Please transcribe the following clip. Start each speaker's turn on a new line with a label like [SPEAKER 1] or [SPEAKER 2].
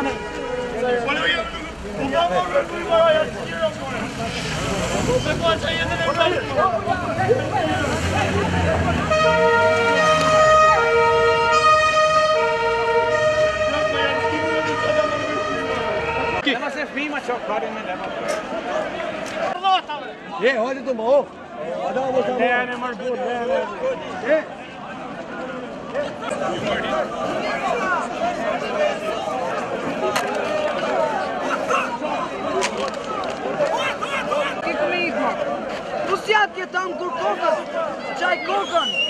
[SPEAKER 1] Bogdanem. Wypłacaj jedynym Nema se snima čak, barem ne nema. Je, hodi domov. Pa da ovo tamo. Ne, ne, maš bud, ne, ne. Je? Kusë janë jetë anë kur kokës, qaj kokën.